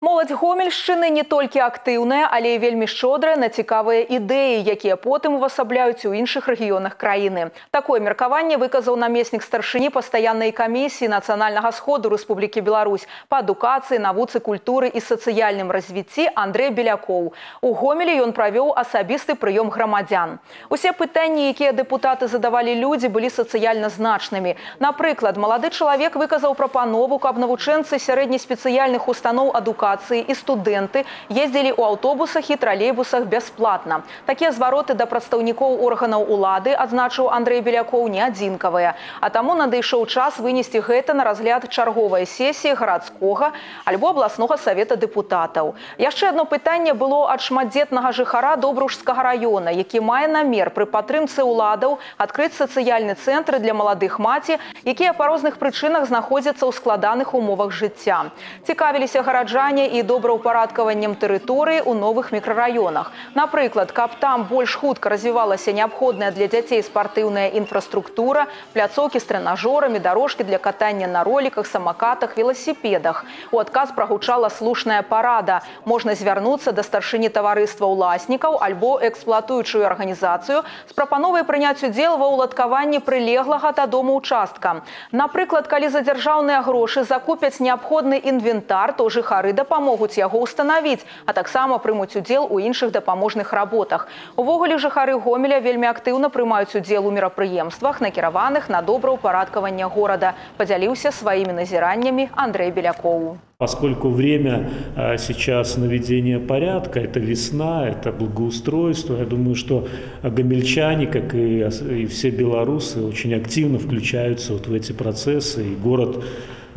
Моладзь гомельшчыны не толькі актыўная, але і вельмі шчодрая на цікавыя ідэі, якія потым увасабляюць у іншых рэгіёнах краіны. Такое меркаванне выказаў намеснік старшыні пастаяннай камісіі нацыянальнага сходу Рэспублікі Беларусь па адукацыі, навуцы культуры і сацыяльным развіцці Андрэй Белякоў. У гомелі ён правёў асабісты прыём грамадзян. Усе пытанні, якія дэпутаты задавалі людзі, былі сацыяльна значнымі. Напрыклад, малады чалавек выказаў прапанову, каб навучэнцы сярэднеспецыяльных устаноў адукацыі адукацыі і студэнты ездзілі ў аўтобусах і тралейбусах бясплатна. Такія звароты да прадстаўнікоў органаў улады адзначыў Андрэй Белякоў не адзінкавыя. А таму надышоў час вынесці гэта на разгляд чарговай сесіі гарадскога альбо абласнога савета дэпутатаў. Яшчэ адно пытанне было ад шматдзетнага жыхара добружскага раёна, які мае намер пры падтрымцы ўладаў адкрыць сацыяльны цэнтр для маладых маці, якія па розных прычынах знаходзяцца ў складаных умовах жыцця. Цікавіліся гараджане плане і добраўпарадкаваннем тэрыторыі ў новых мікрараёнах. Напрыклад, каб там больш хутка развівалася неабходная для дзяцей спартыўная інфраструктура, пляцоўкі з трэнажорамі, дарожкі для катання на роліках, самакатах, веласіпедах. У адказ прагучала слушная парада. Можна звярнуцца да старшыні таварыства ўласнікаў альбо эксплуатуючую арганізацыю з прапановай прыняць удзел ва ўладкаванні прылеглага да дому участка. Напрыклад, калі за дзяржаўныя грошы закупяць неабходны інвентар, то жыхары да дапамогуць яго ўстанавіць, а таксама прымуць удзел у іншых дапаможных работах. Увогуле жыхары гомеля вельмі актыўна прымаюць удзел у мерапрыемствах, накіраваных на добраўпарадкаванне горада. Падзяліўся сваімі назіраннямі Андрей Белякоў. Поскольку время сейчас наведения порядка, это весна, это благоустройство, я думаю, что гомельчане, как и, и все белорусы, очень активно включаются вот в эти процессы, и город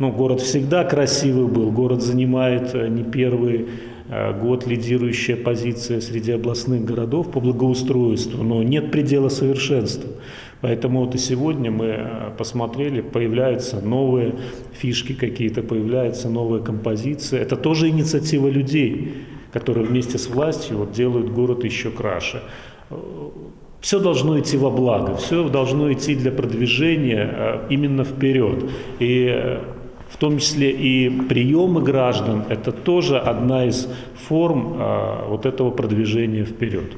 ну, город всегда красивый был, город занимает э, не первый э, год лидирующая позиция среди областных городов по благоустройству, но нет предела совершенства. Поэтому вот и сегодня мы э, посмотрели, появляются новые фишки какие-то, появляются новые композиции. Это тоже инициатива людей, которые вместе с властью вот делают город еще краше. Все должно идти во благо, все должно идти для продвижения именно вперед. И в том числе и приемы граждан, это тоже одна из форм вот этого продвижения вперед.